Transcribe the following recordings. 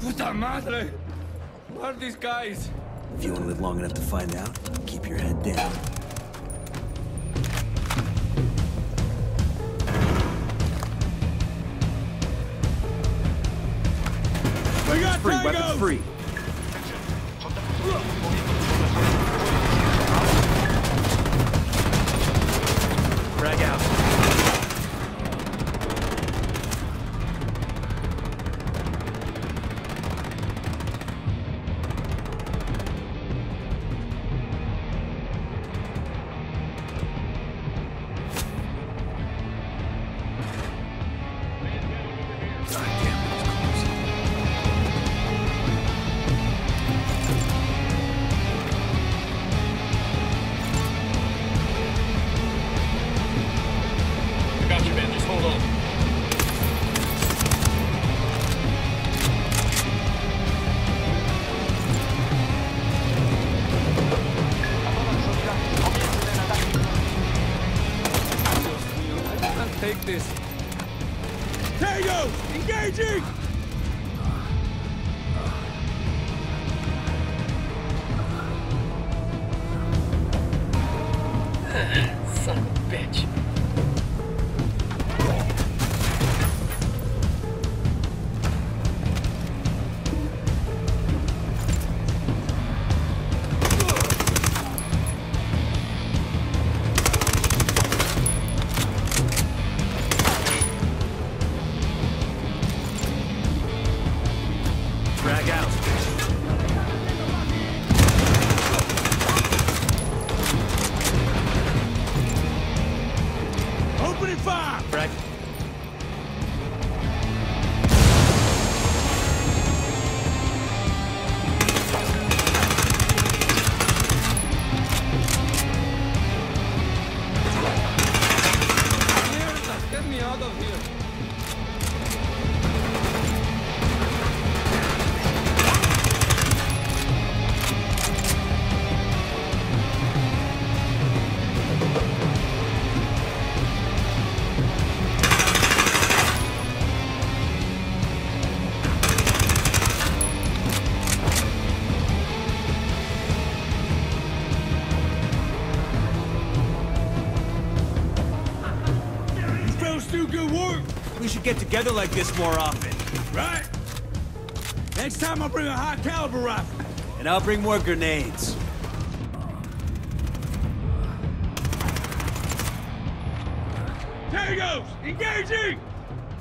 Puta madre! What are these guys? If you want to live long enough to find out, keep your head down. We got Free, weapons free. Together like this more often. right? Next time I'll bring a high caliber rifle. And I'll bring more grenades. There he goes! Engaging!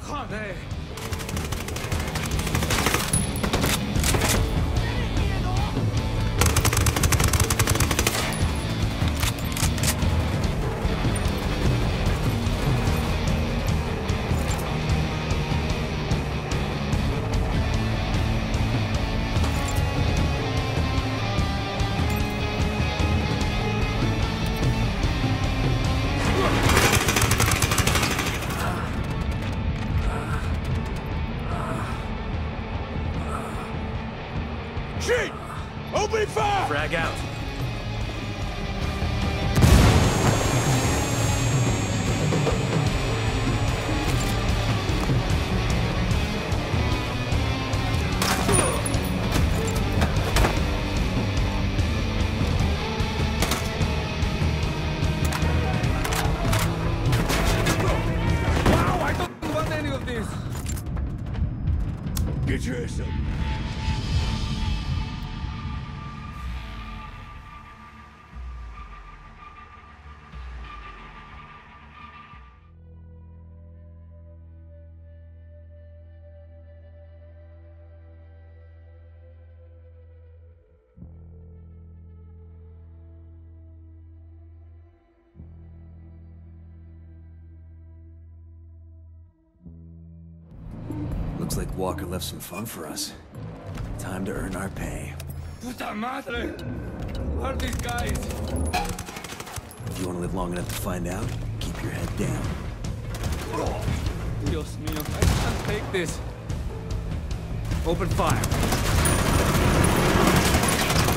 Joder. Shit! Get your ass up. Like left some fun for us. Time to earn our pay. Puta madre! What are these guys? If you want to live long enough to find out, keep your head down. Dios mío, I can't take this. Open fire.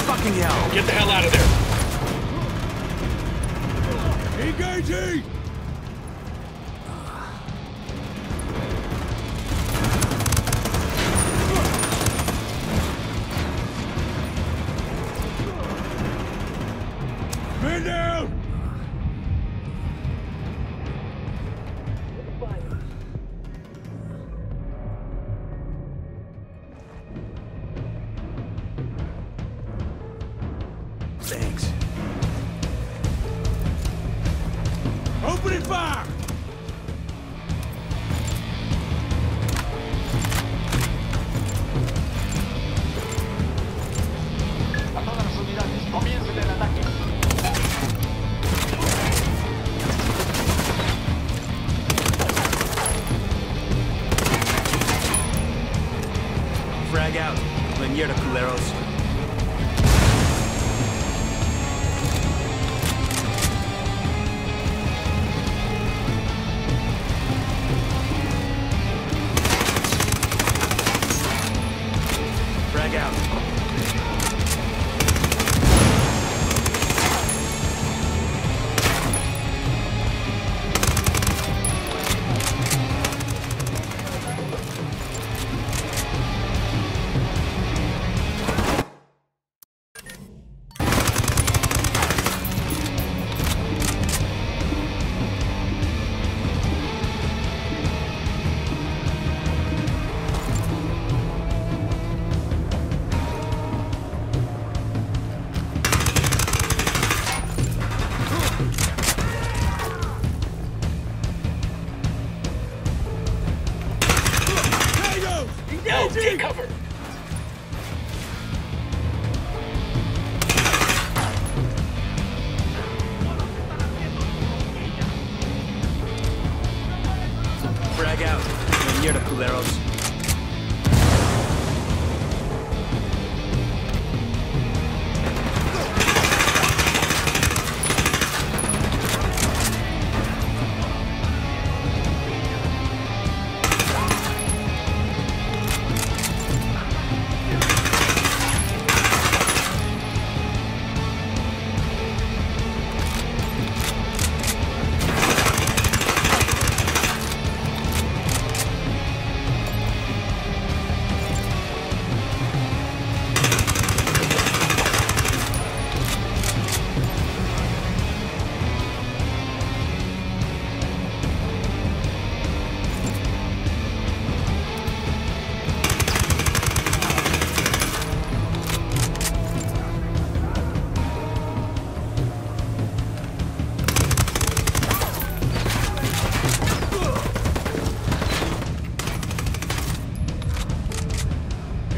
Fucking hell. Get the hell out of there. Engaging! Out.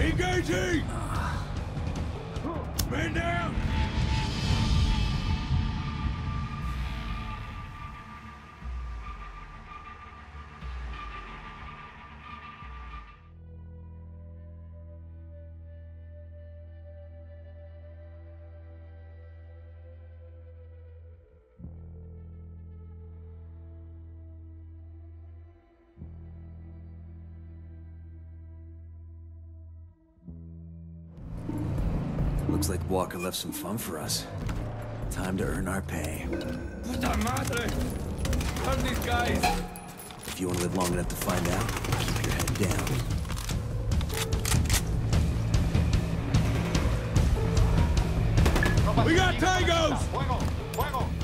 Engaging! Man down! Left some fun for us. Time to earn our pay. Puta madre! Turn these guys! If you want to live long enough to find out, keep your head down. We got enemigas tangos!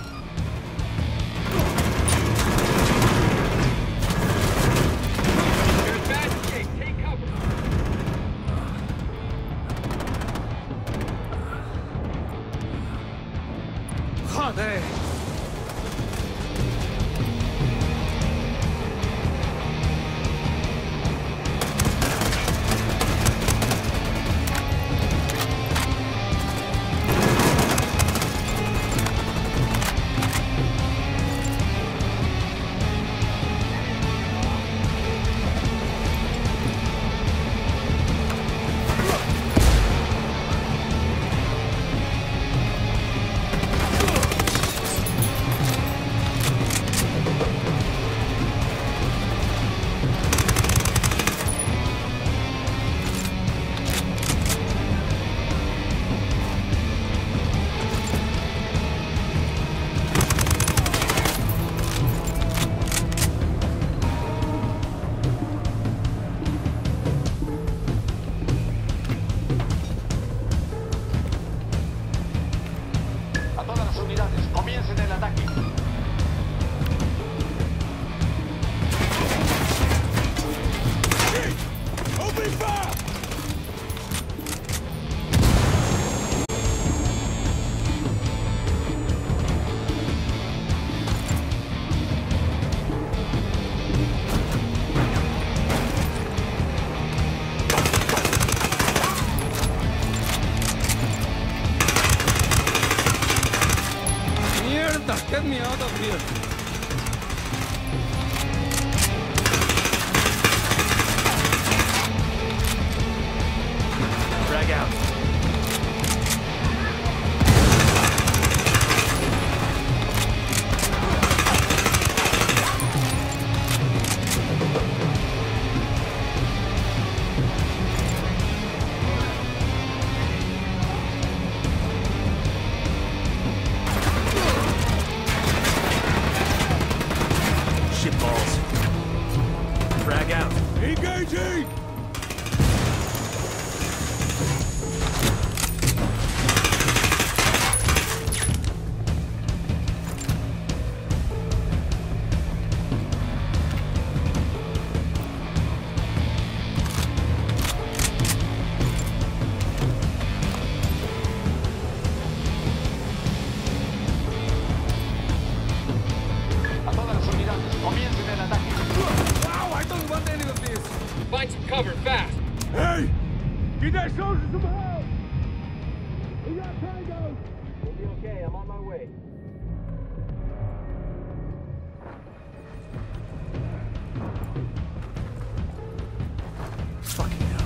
fucking hell.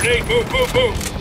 Grenade, move, move, move!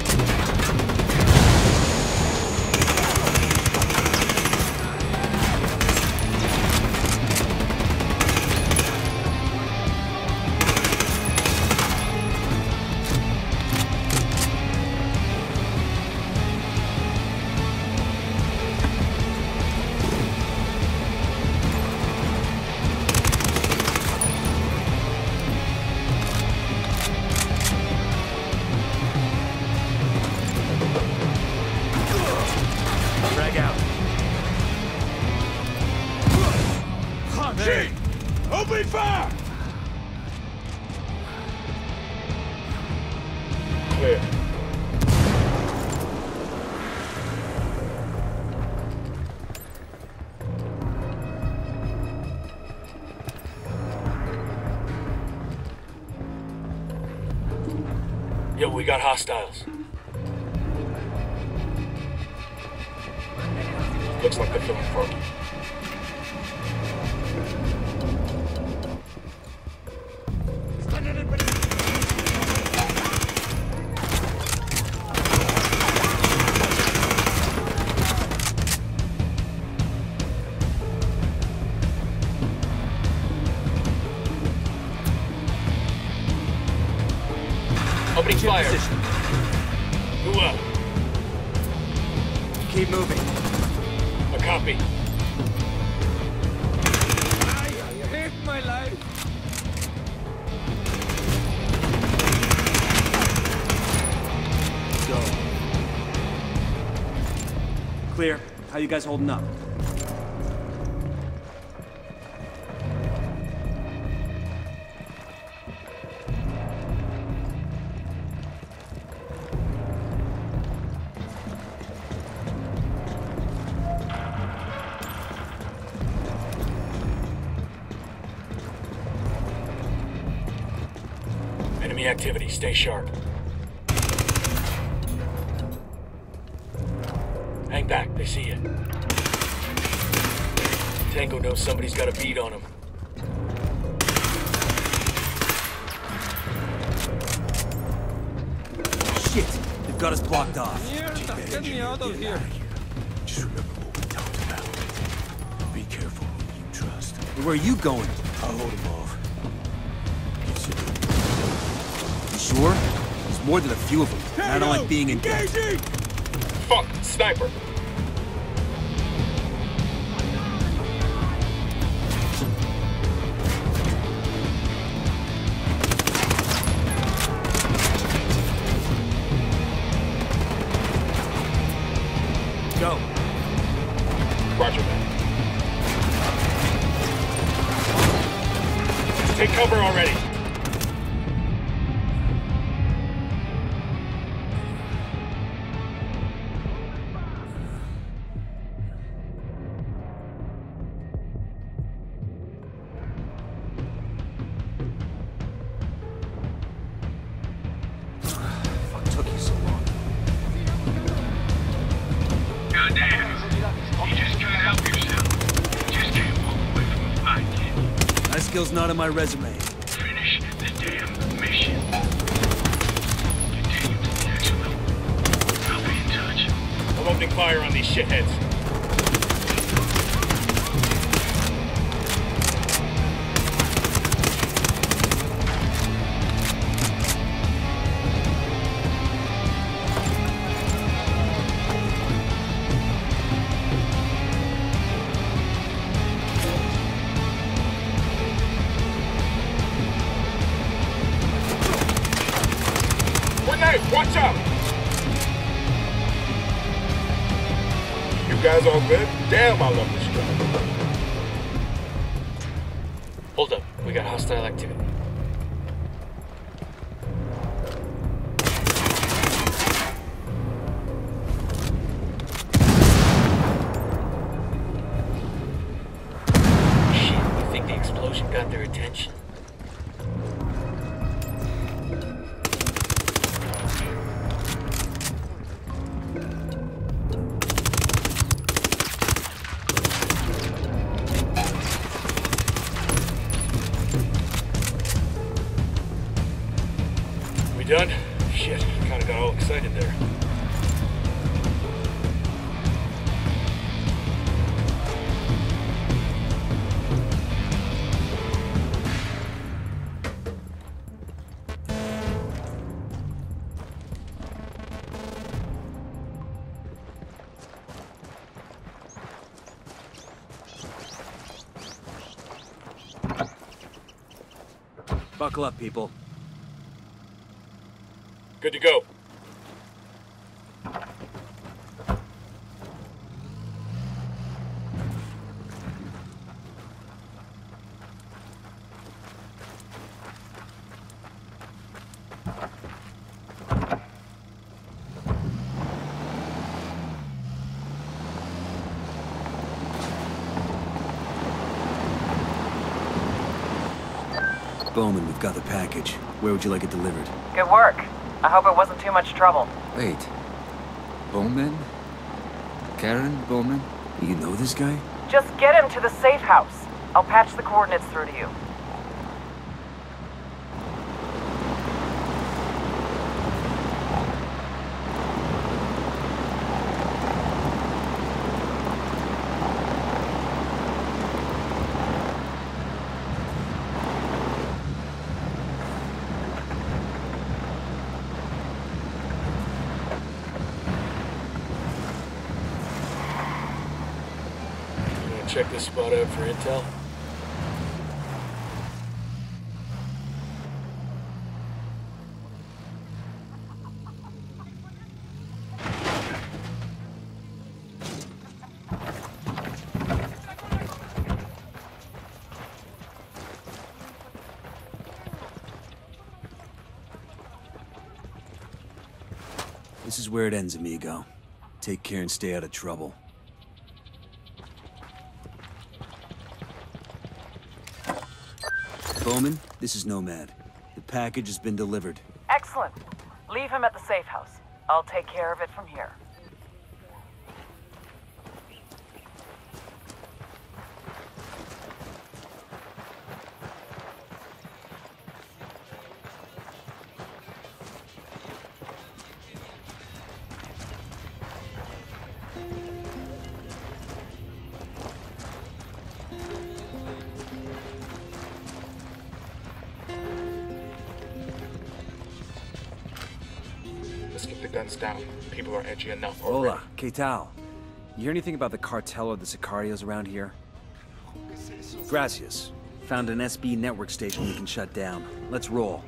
How you guys holding up? Enemy activity. Stay sharp. here. Just remember what we talked about. Be careful who you trust. Where are you going? I'll hold him off. You sure? There's more than a few of them, I don't like being engaged. Fuck, sniper. Skill's not on my resume. Finish the damn mission. Continue to the next level. I'll be in touch. I'm opening fire on these shitheads. Buckle up, people. Good to go. Bowman, we've got the package. Where would you like it delivered? Good work. I hope it wasn't too much trouble. Wait. Bowman? Karen Bowman? You know this guy? Just get him to the safe house. I'll patch the coordinates through to you. You wanna check this spot for intel? This is where it ends, amigo. Take care and stay out of trouble. Bowman, this is Nomad. The package has been delivered. Excellent. Leave him at the safe house. I'll take care of it from here. Let's keep the guns down. People are edgy enough already. Hola, ¿qué tal? You hear anything about the cartel or the Sicarios around here? Gracias. Found an SB network station we can shut down. Let's roll.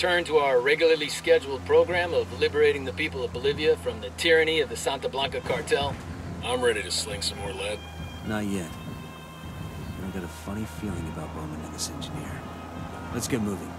Return to our regularly scheduled program of liberating the people of Bolivia from the tyranny of the Santa Blanca cartel? I'm ready to sling some more lead. Not yet. I've got a funny feeling about Bowman and this engineer. Let's get moving.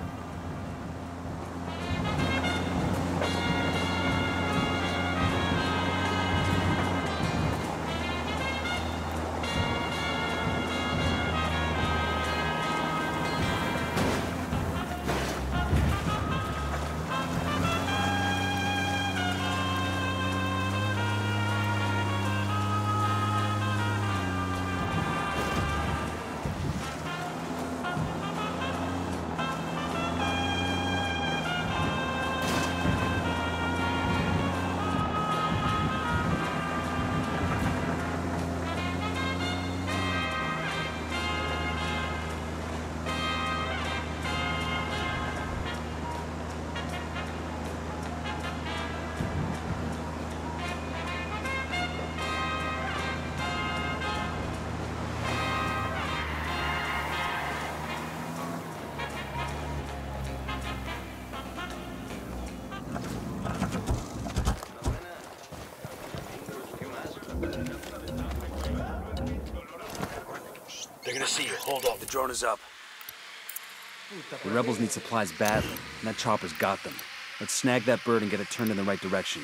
Drone is up. The rebels need supplies badly, and that chopper's got them. Let's snag that bird and get it turned in the right direction.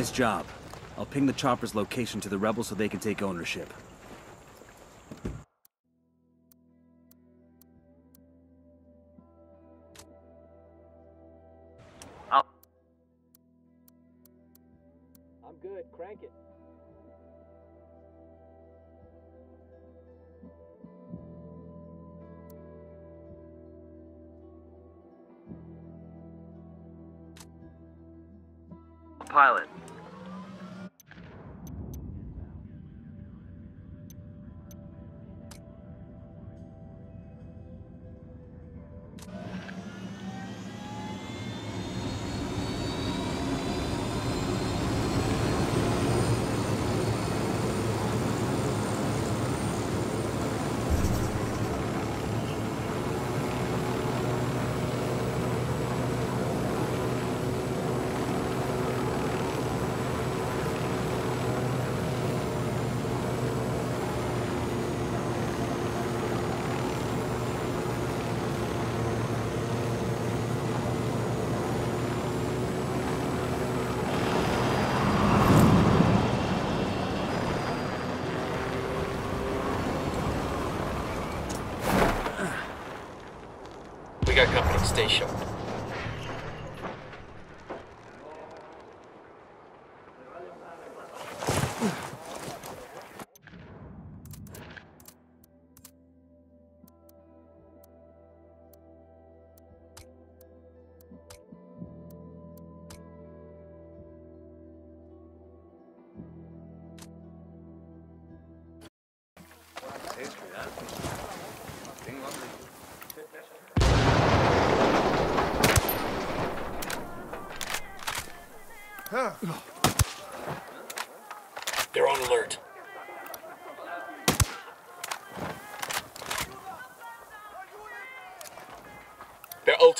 Nice job. I'll ping the chopper's location to the rebels so they can take ownership. I'm good. Crank it. Pilot. Got company. Stay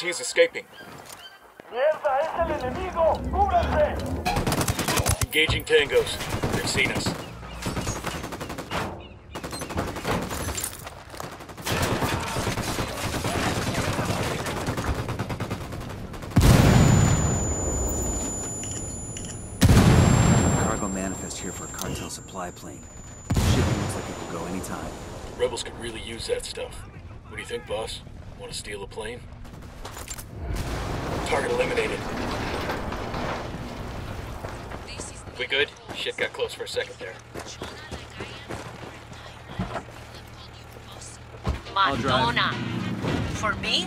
Their OT's escaping. ¡Mierda, es el enemigo! ¡Cúbranse! Engaging tangos. They've seen us. Cargo manifest here for a cartel supply plane. Shipping looks like it could go anytime. Rebels could really use that stuff. What do you think, boss? Want to steal a plane? Target eliminated. We good? Shit got close for a second there. I'll. Mandona. For me,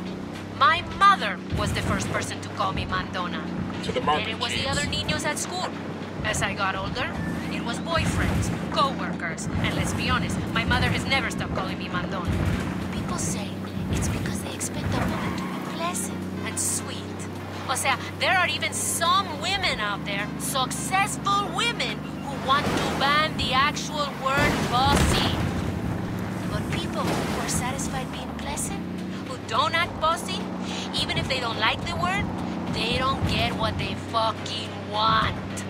my mother was the first person to call me Mandona. To the And it was the other niños at school. As I got older, it was boyfriends, co-workers, and let's be honest, my mother has never stopped calling me Mandona. O sea, there are even some women out there, successful women, who want to ban the actual word bossy. But people who are satisfied being pleasant, who don't act bossy, even if they don't like the word, they don't get what they fucking want.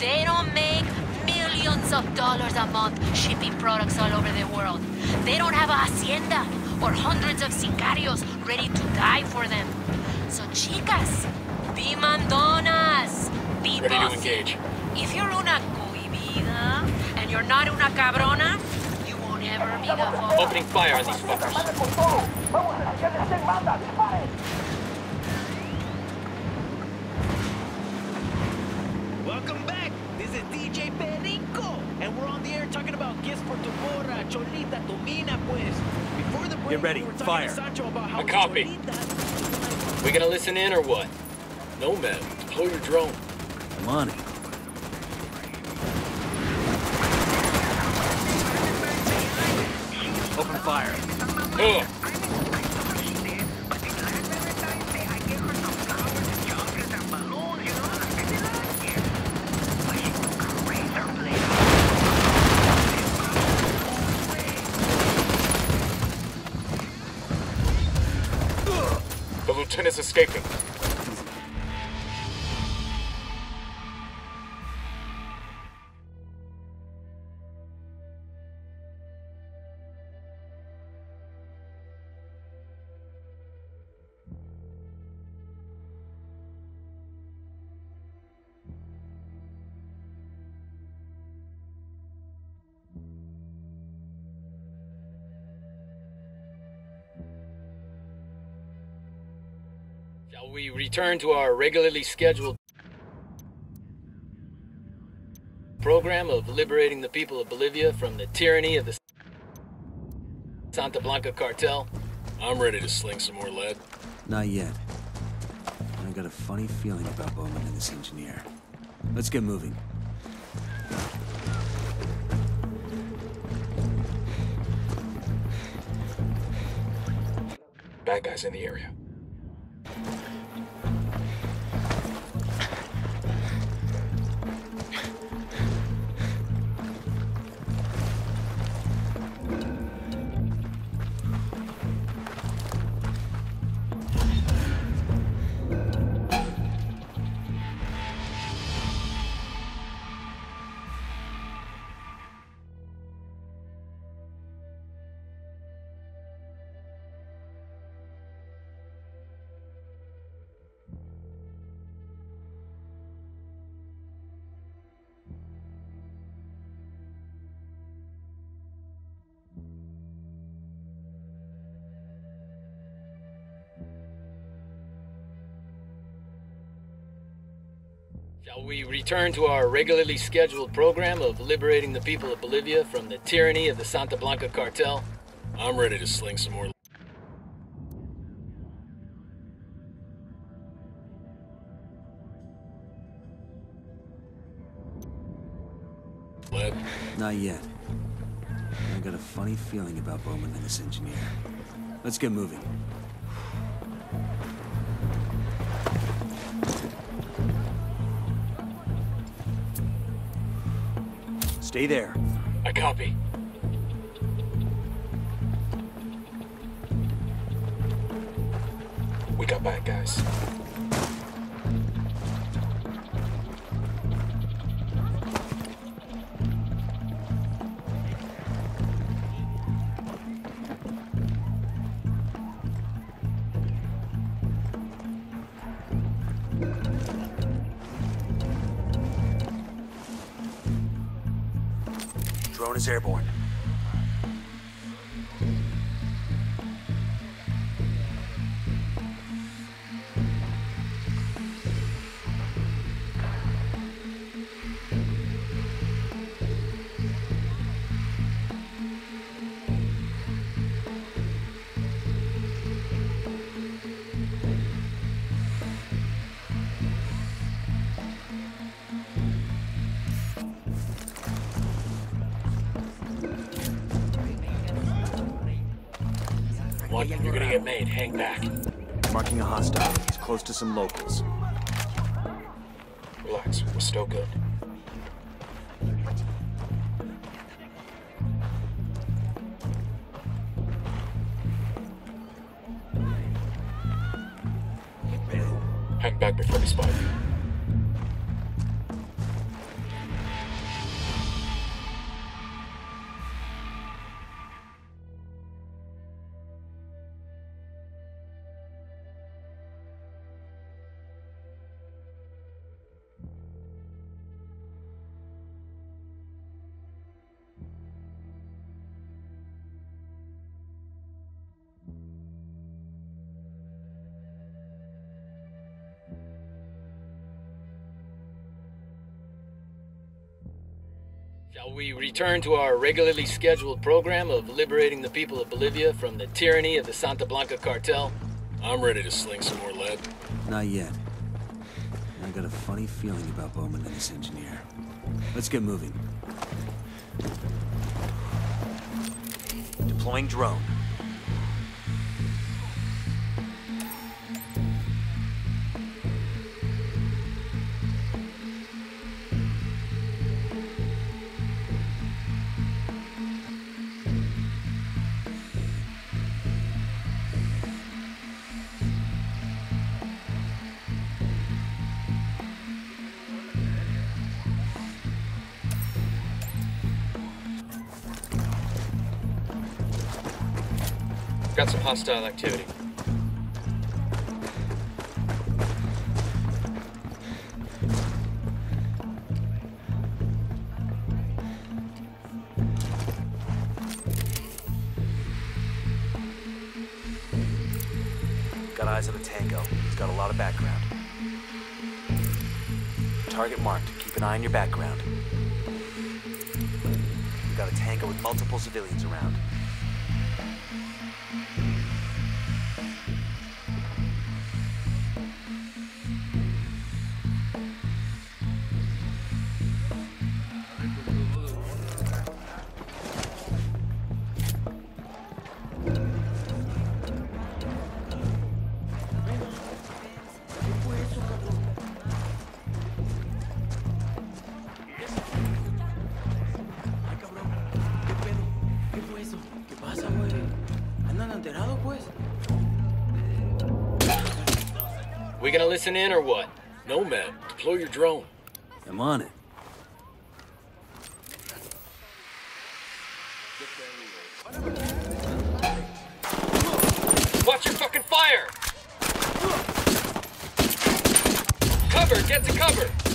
They don't make millions of dollars a month shipping products all over the world. They don't have a hacienda or hundreds of sicarios ready to die for them. So, chicas, be mandonas, be Ready to engage. If you're una cohibida and you're not una cabrona, you won't ever be the boss. Opening fire on these fuckers. con todo! ¡Vamos a enseñarles quién manda! ¡Disparen! Welcome back. This is DJ Perico, and we're on the air talking about gifts for tu morra, Cholita, tu mina, pues. Before the break, Get ready. we were talking Fire. to Sancho about how A copy. Cholita- We gonna listen in or what? Nomad, deploy your drone. I'm on it. Open fire. Ugh. Shall we return to our regularly scheduled program of liberating the people of Bolivia from the tyranny of the Santa Blanca cartel? I'm ready to sling some more lead. Not yet. I got a funny feeling about Bowman and this engineer. Let's get moving. Bad guys in the area. We return to our regularly scheduled program of liberating the people of Bolivia from the tyranny of the Santa Blanca cartel? I'm ready to sling some more. Lead. Not yet. I got a funny feeling about Bowman and this engineer. Let's get moving. Stay there. I copy. We got back, guys. Airborne. To some locals. We return to our regularly scheduled program of liberating the people of Bolivia from the tyranny of the Santa Blanca cartel? I'm ready to sling some more lead. Not yet. I got a funny feeling about Bowman and this engineer. Let's get moving. Deploying drone. Got some hostile activity. Got eyes on a tango. He's got a lot of background. Target marked. Keep an eye on your background. We've got a tango with multiple civilians around. We in or what? Nomad, deploy your drone. I'm on it. Watch your fucking fire! Cover, get to cover!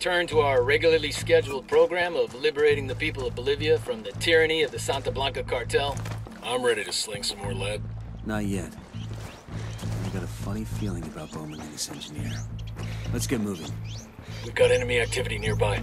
Return to our regularly scheduled program of liberating the people of Bolivia from the tyranny of the Santa Blanca cartel? I'm ready to sling some more lead. Not yet. I've got a funny feeling about Bowman and his engineer. Let's get moving. We've got enemy activity nearby.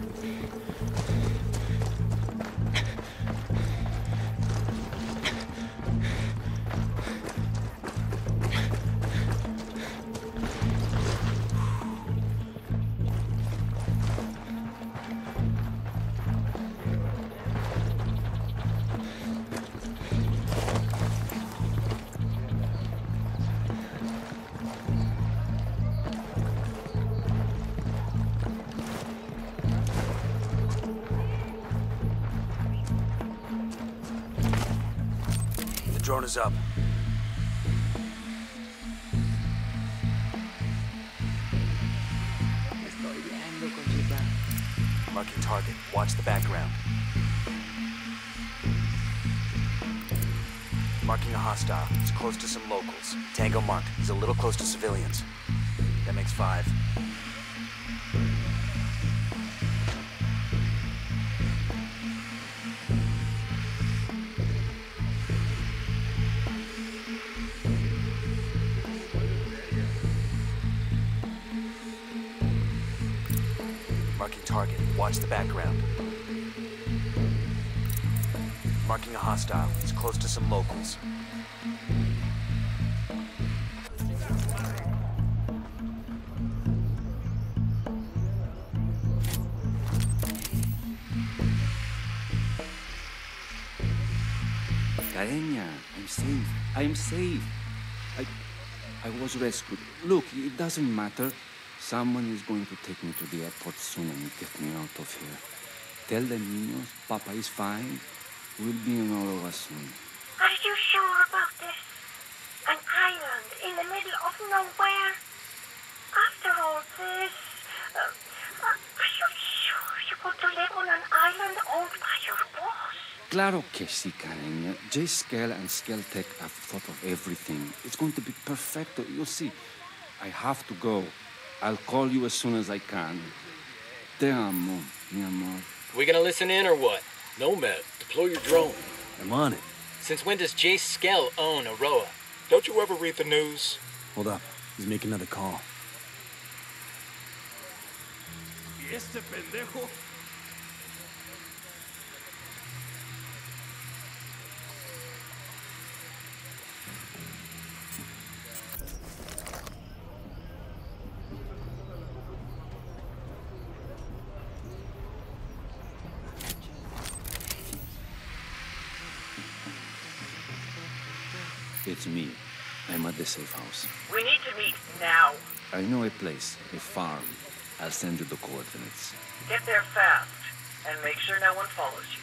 Close to civilians. That makes five. Marking target. Watch the background. Marking a hostile. It's close to some locals. Safe. I'm safe. I, I was rescued. Look, it doesn't matter. Someone is going to take me to the airport soon and get me out of here. Tell the niños Papa is fine. We'll be in Auroa soon. Are you sure about this? An island in the middle of nowhere? After all this, uh, uh, are you sure you want to live on an island owned by your boss? Claro que sí, Carenya. Jace Skell and Skell Tech have thought of everything. It's going to be perfecto. You'll see. I have to go. I'll call you as soon as I can. Te amo, mi amor. We gonna listen in or what? Nomad, deploy your drone. I'm on it. Since when does Jace Skell own Auroa? Don't you ever read the news? Hold up. He's making another call. Este pendejo? It's me. I'm at the safe house. We need to meet now. I know a place, a farm. I'll send you the coordinates. Get there fast and make sure no one follows you.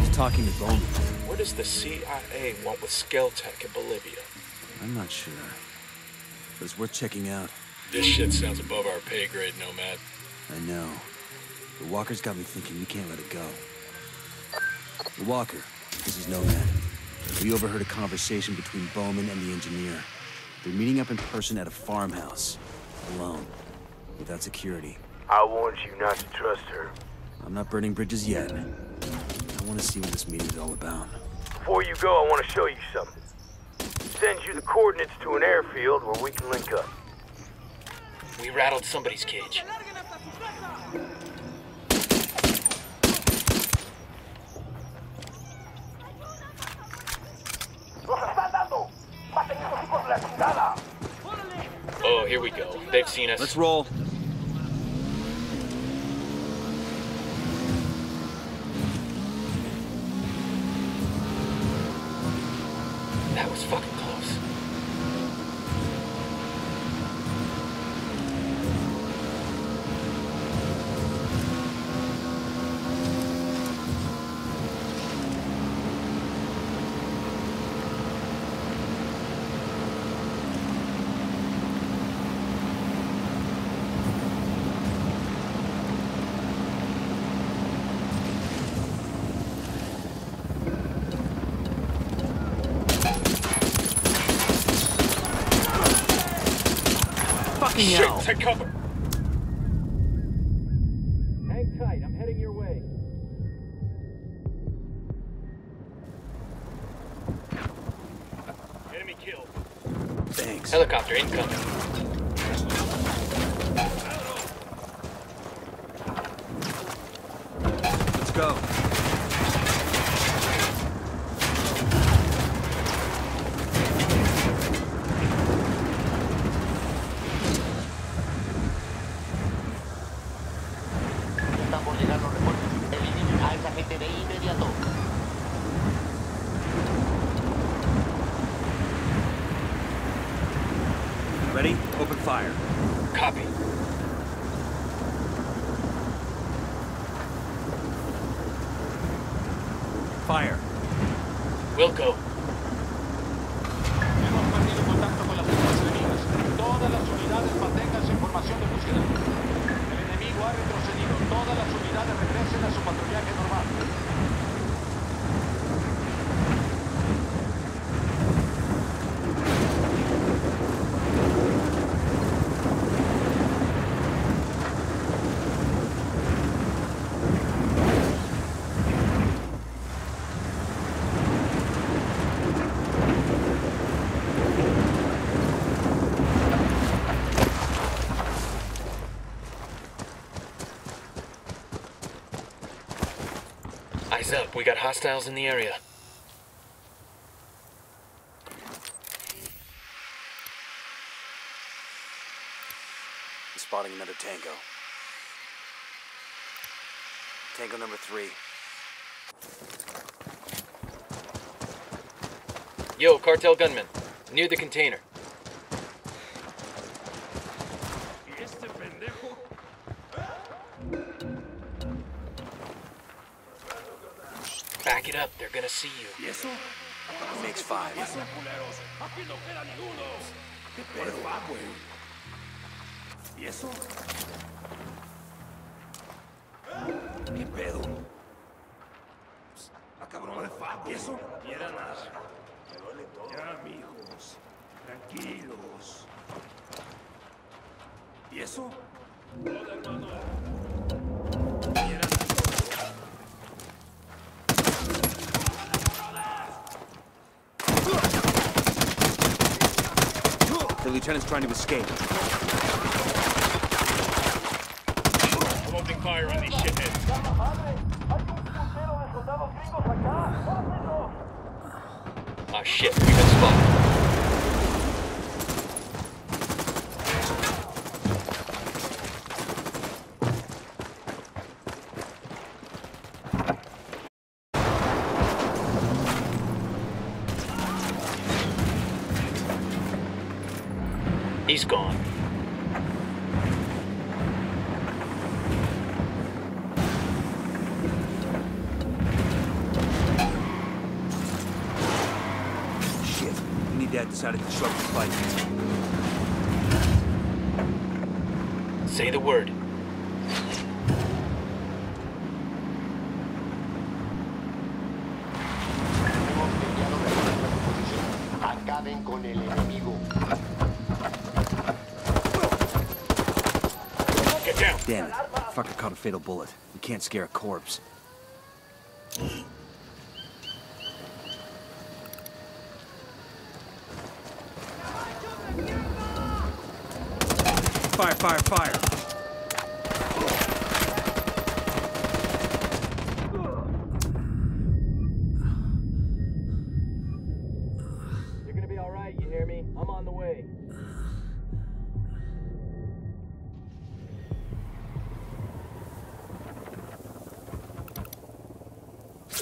He's talking to Bowman. What does the CIA want with Skell Tech in Bolivia? I'm not sure. But it's worth checking out. This shit sounds above our pay grade, Nomad. I know. The Walker's got me thinking we can't let it go. The Walker, this is Nomad. We overheard a conversation between Bowman and the engineer. They're meeting up in person at a farmhouse. Alone. Without security. I warned you not to trust her. I'm not burning bridges yet. I want to see what this meeting's all about. Before you go, I want to show you something. Send you the coordinates to an airfield where we can link up. We rattled somebody's cage. Oh, here we go. They've seen us. Let's roll. Take cover. Hang tight, I'm heading your way. Enemy killed. Thanks. Helicopter incoming. Let's go. We got hostiles in the area. I'm spotting another tango. Tango number three. Yo, cartel gunman. Near the container. Aquí no queda ninguno. ¿Qué pedo va, güey? ¿Y eso? ¿Qué pedo? Ah, cabrón de Fab. ¿Y eso? Nada. Me duele todo. Ya, mijos. Tranquilos. ¿Y eso? Hola, hermano. Lieutenant's trying to escape. I'm opening fire on these shitheads. Ah, shit. We've been spotted. He's gone. Shit. Unidad decided to show up to fight. Say the word. Hemos enviado refuerzos a su posición. Acaben con el enemigo. Get down. Damn it. Fucker caught a fatal bullet. You can't scare a corpse.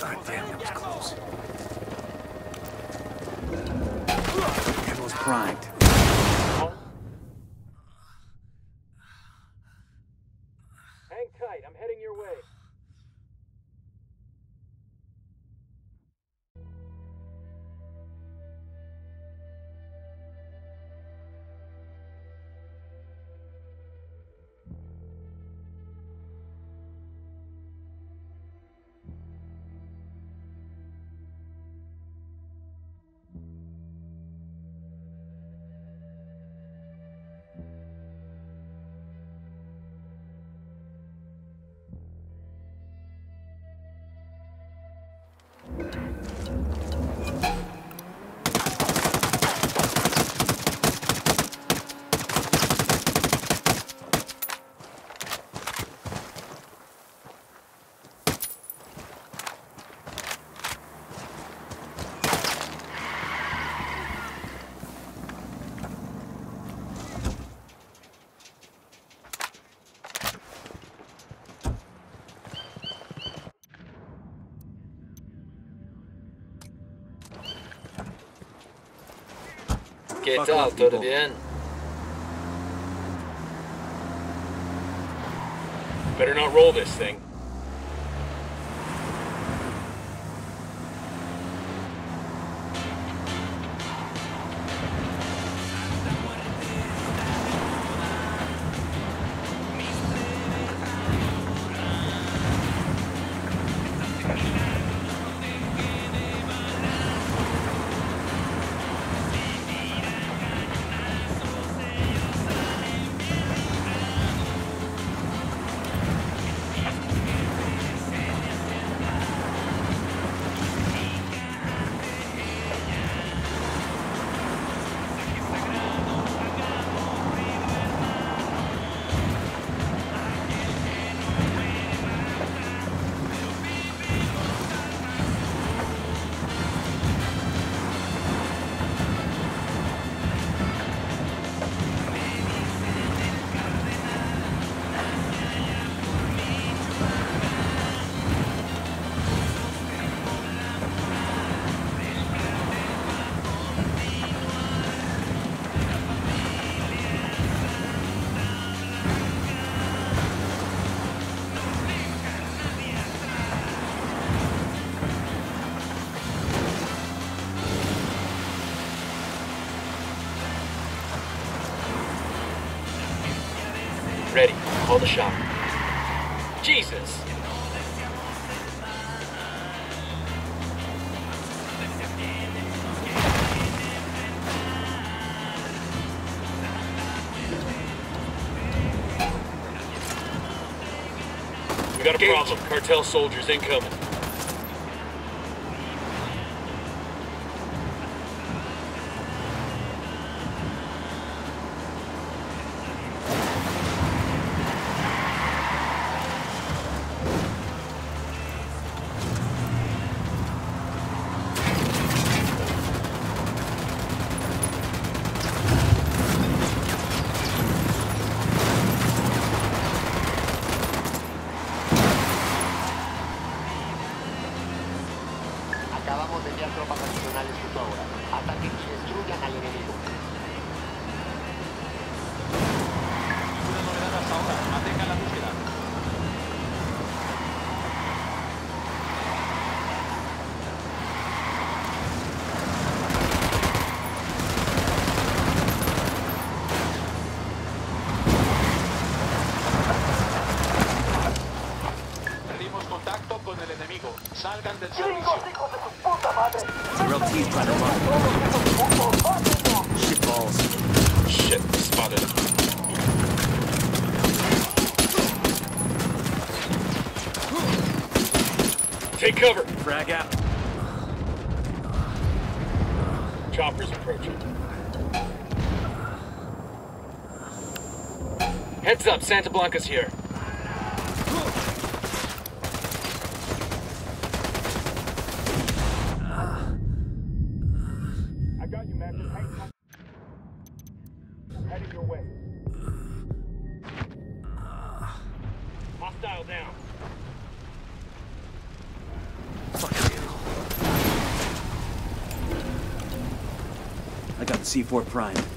God damn, that was close. Ammo's primed. ¿Qué Fuck tal? off, ¿Todo people. bien? Better not roll this thing. The shot. Jesus! We got a problem. Cartel soldiers incoming. Salgan del servicio. Your LT's trying to run. Shit balls. Shit, spotted. Take cover. Frag out. Chopper's approaching. Heads up, Santa Blanca's here. C4 Prime.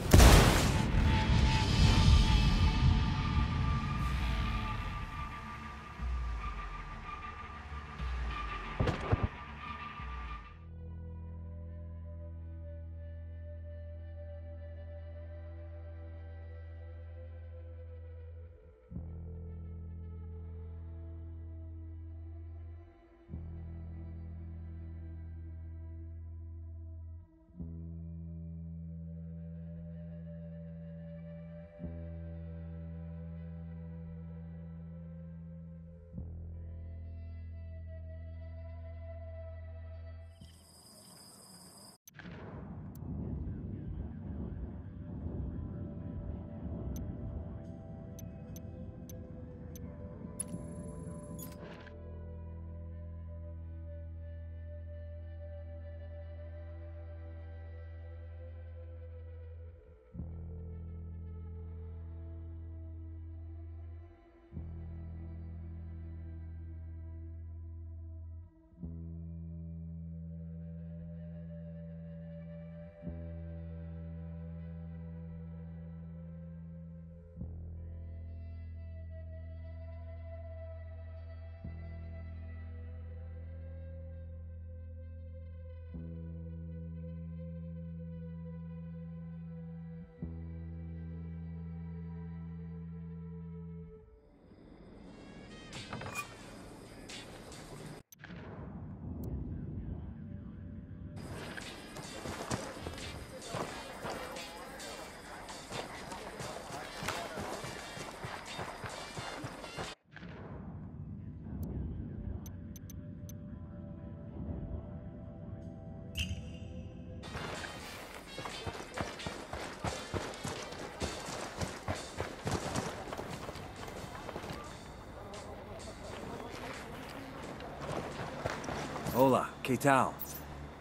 C4 Prime. Ketal,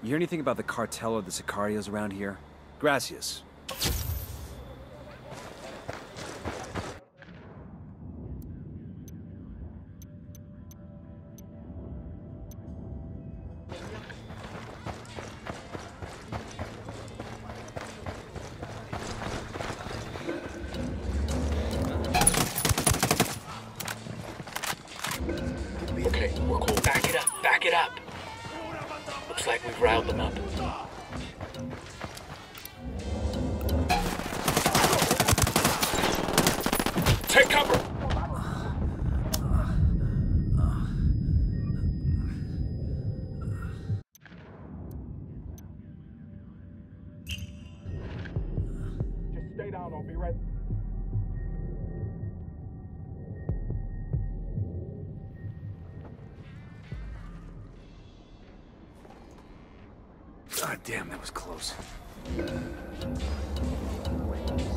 you hear anything about the cartel or the Sicarios around here? Gracias.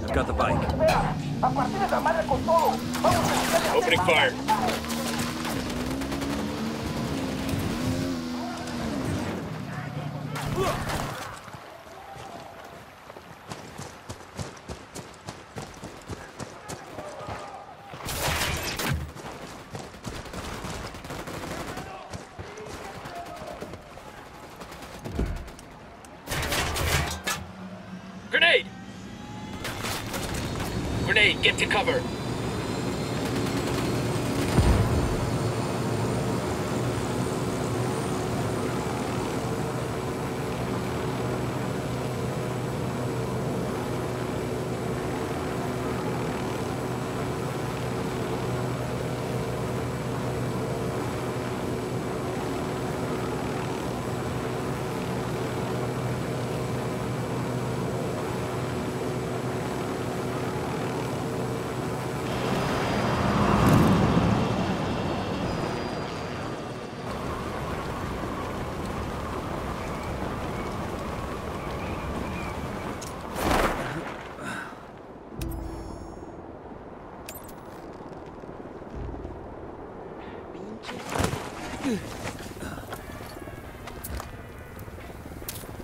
I've got the bike. Opening fire. Grenade! Grenade, get to cover.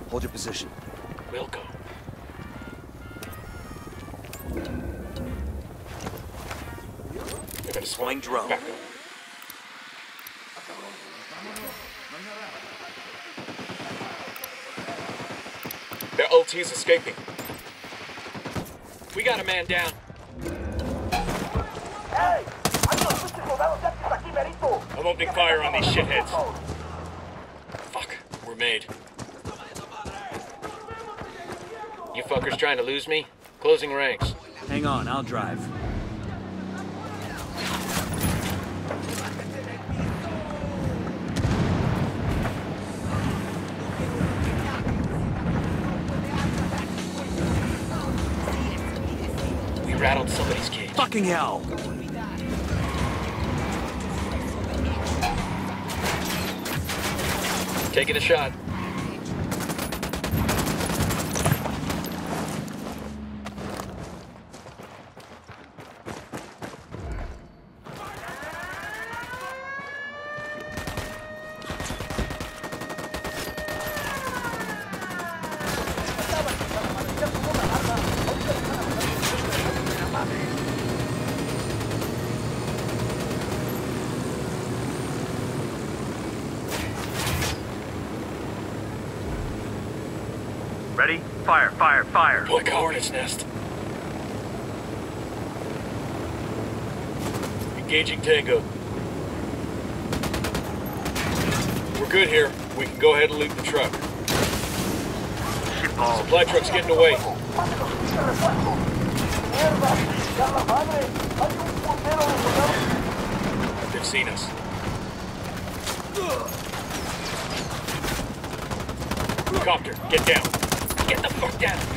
Hold your position. We'll go. They're gonna Swing drone. Back up. Their LT's escaping. We got a man down. I'm opening fire on these shitheads. Fuck, we're made. You fuckers trying to lose me? Closing ranks. Hang on, I'll drive. We rattled somebody's cage. Fucking hell! Taking a shot. Ready? Fire, fire, fire. Nest. Engaging Tango. We're good here. We can go ahead and loot the truck. Supply truck's getting away. They've seen us. Copter, get down. Get the fuck down!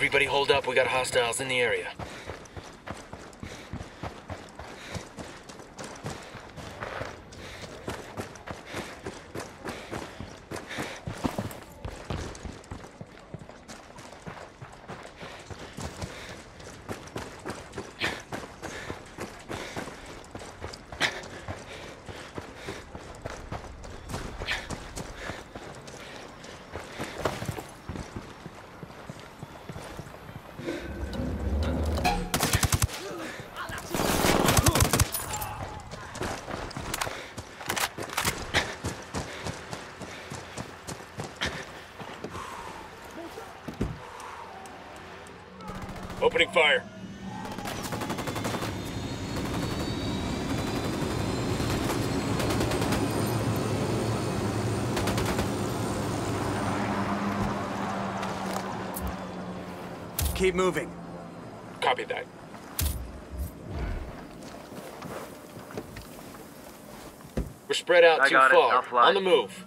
Everybody hold up, we got hostiles in the area. Opening fire. Keep moving. Copy that. We're spread out I too got it. far. I'll fly. On the move.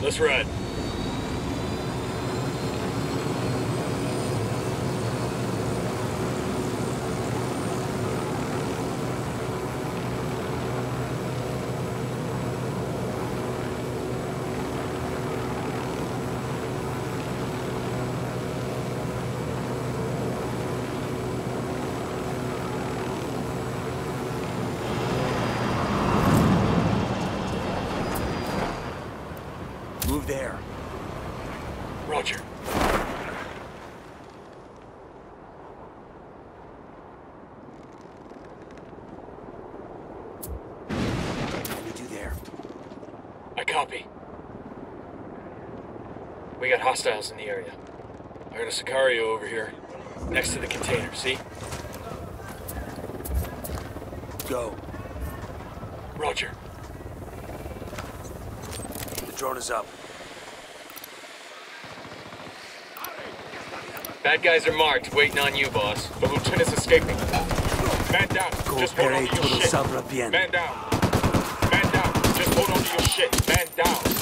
Let's ride. Move there. Roger. I need you there. I copy. We got hostiles in the area. I got a Sicario over here. Next to the container, see? Go. Roger. The drone is up. Bad guys are marked, waiting on you, boss. The lieutenant's escaping. Man down. Just hold on to your shit. Man down. Man down. Just hold on to your shit. Man down.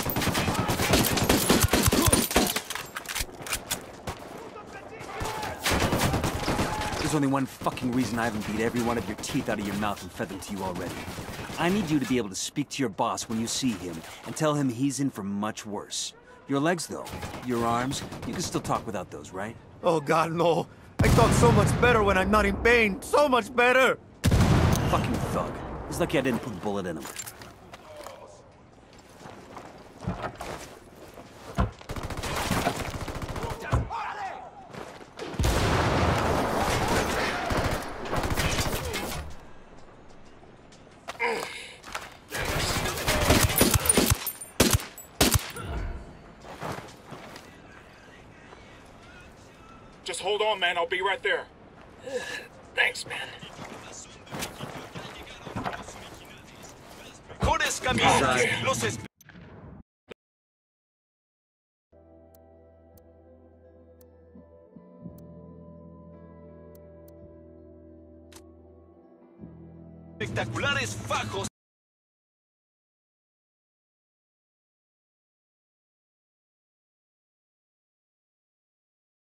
There's only one fucking reason I haven't beat every one of your teeth out of your mouth and fed them to you already. I need you to be able to speak to your boss when you see him and tell him he's in for much worse. Your legs, though, your arms, you can still talk without those, right? Oh god, no. I talk so much better when I'm not in pain. So much better. Fucking thug. He's lucky I didn't put a bullet in him. Man. I'll be right there. Thanks, man. Mejores camisas. Los espectaculares fajos